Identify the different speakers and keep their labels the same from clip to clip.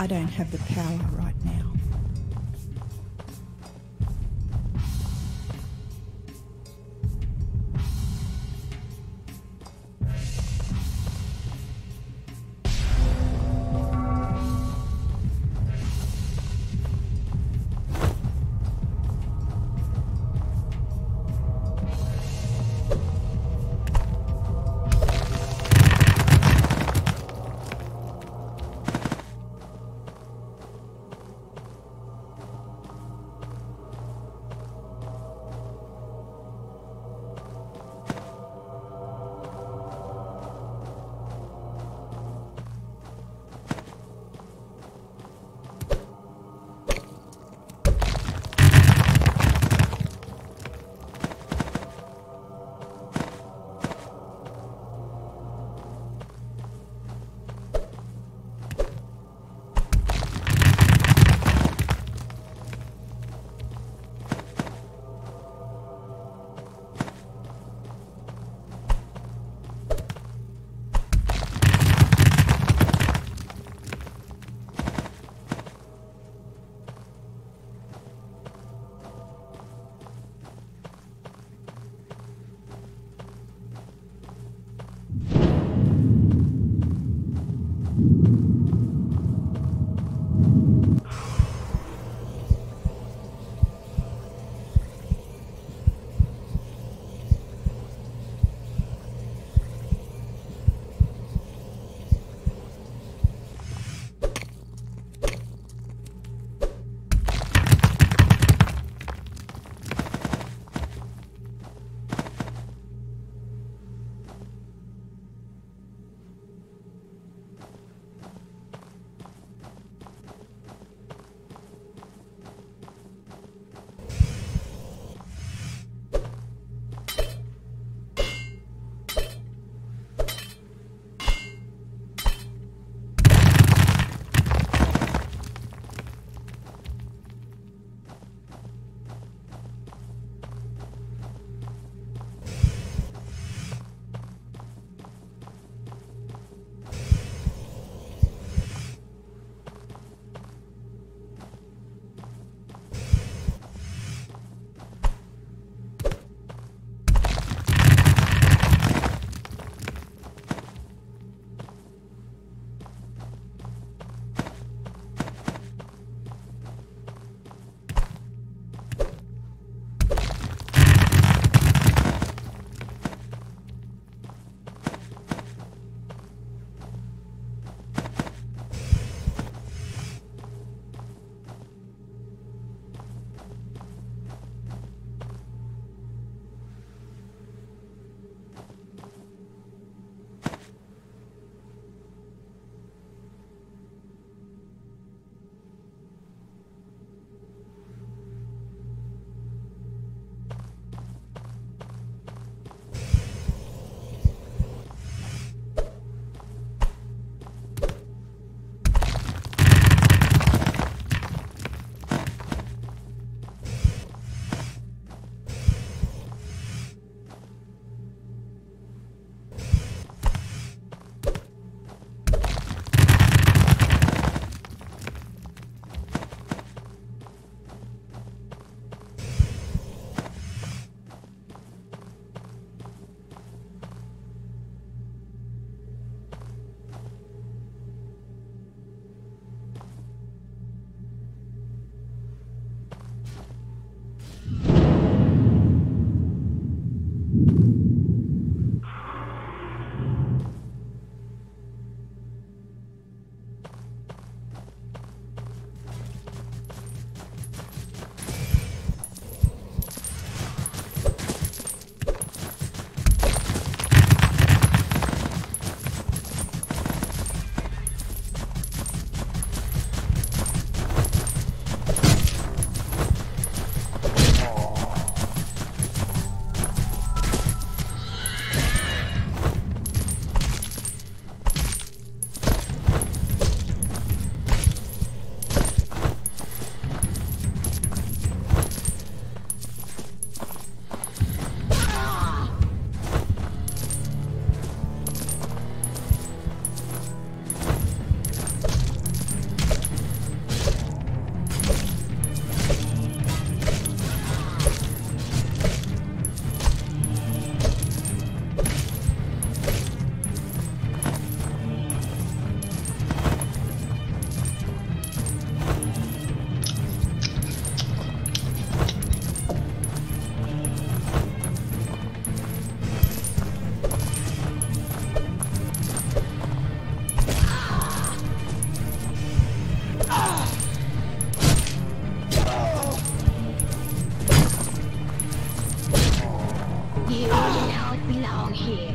Speaker 1: I don't have the power
Speaker 2: here.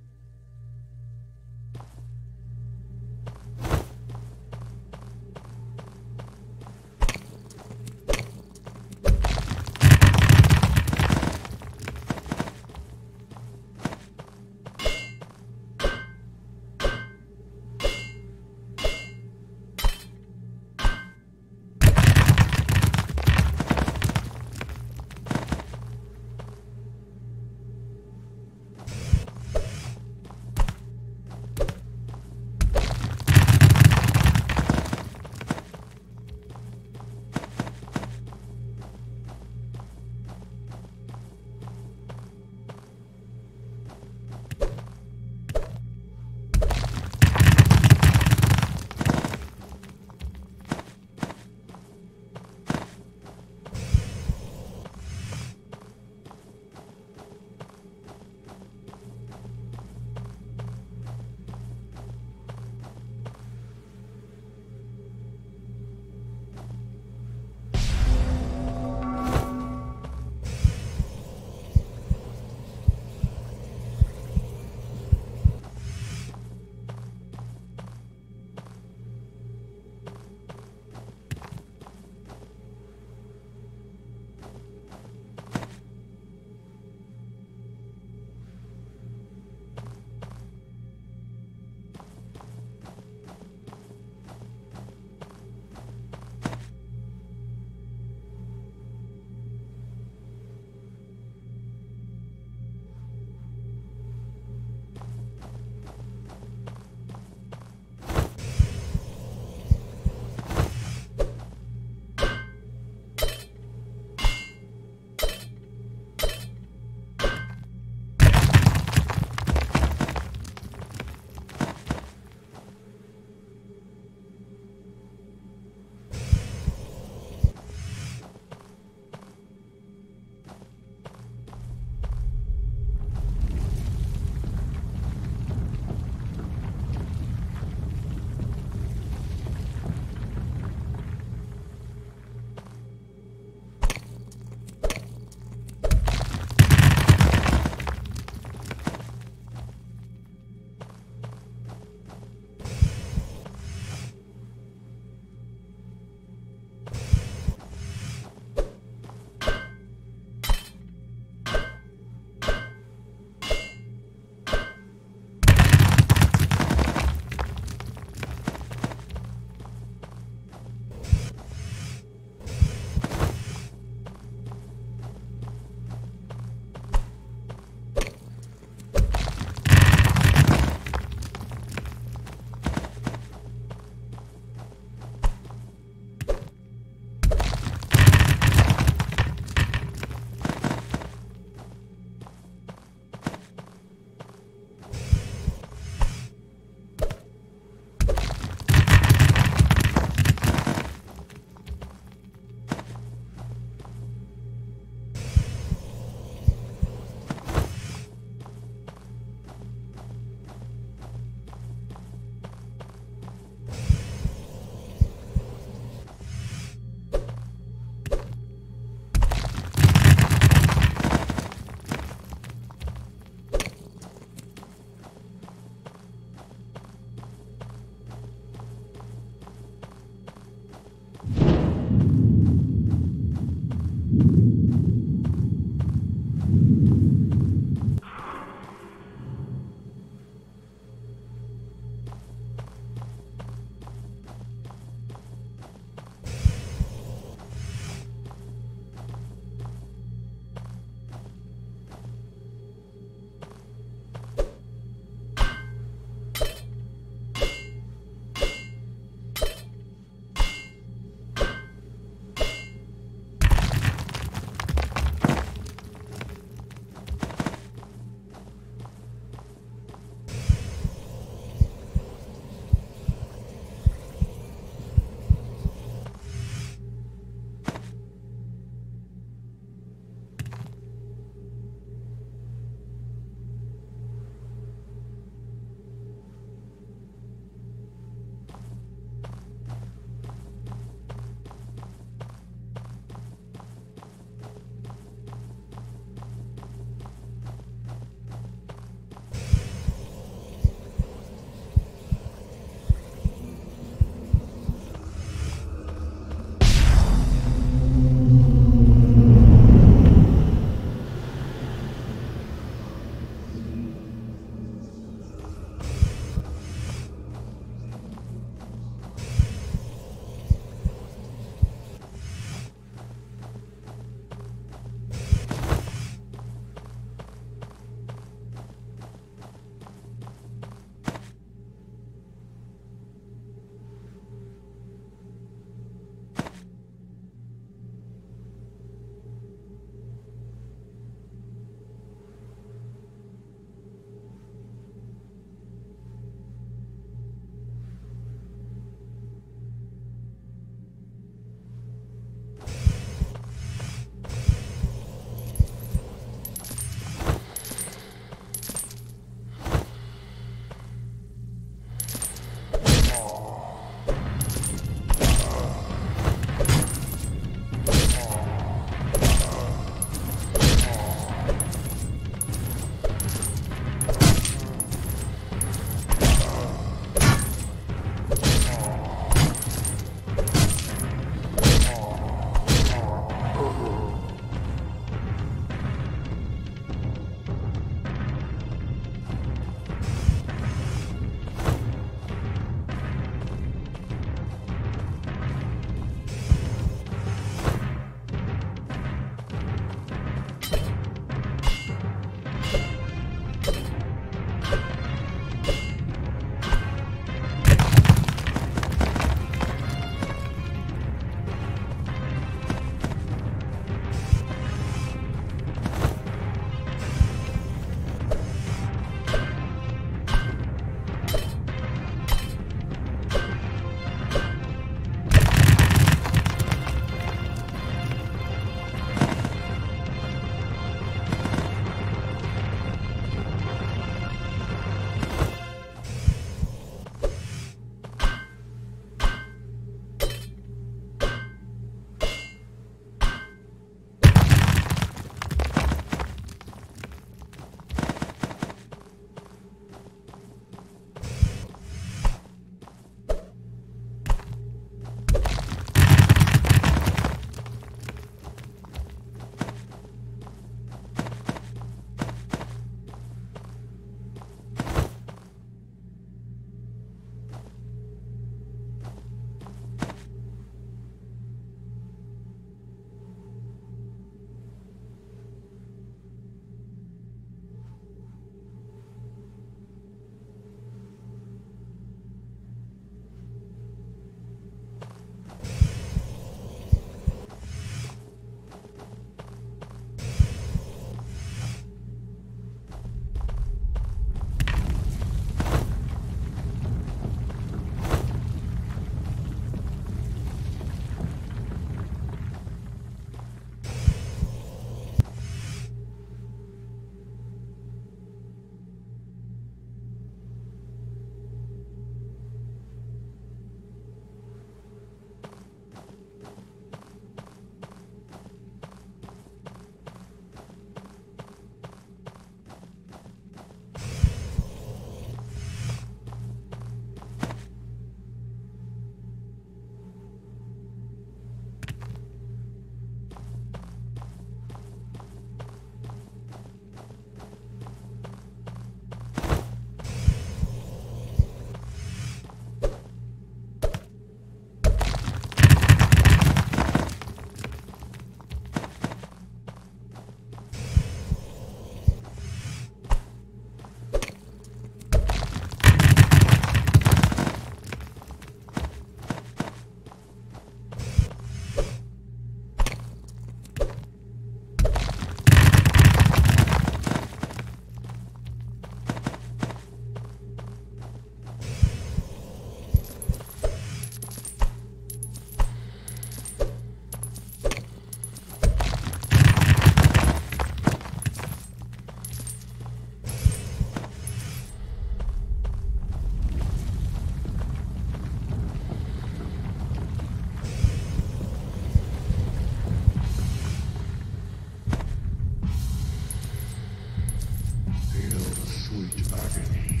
Speaker 2: agony.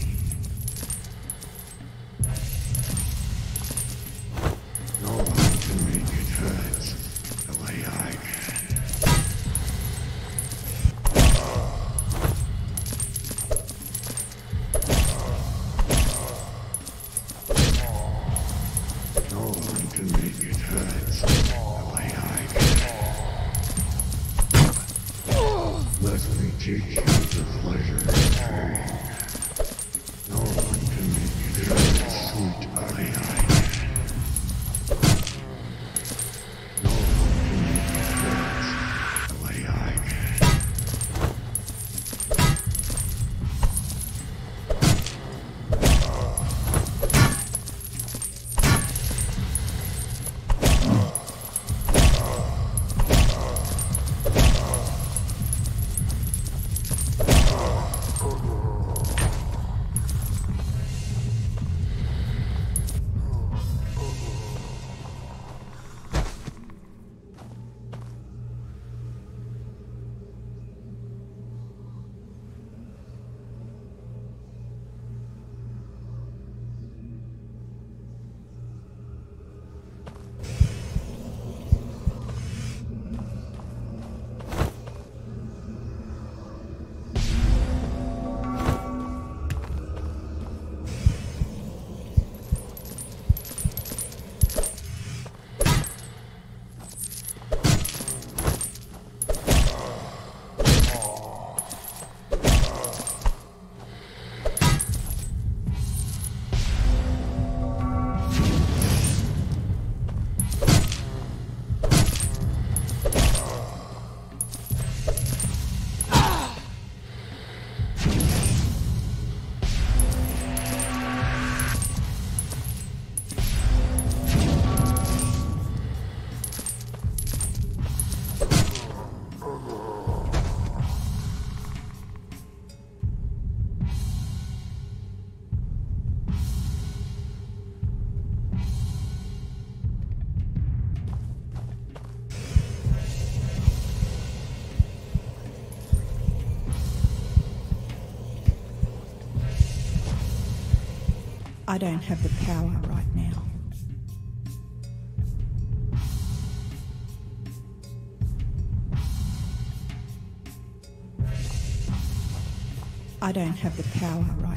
Speaker 2: I
Speaker 1: don't have the power right now. I don't have the power right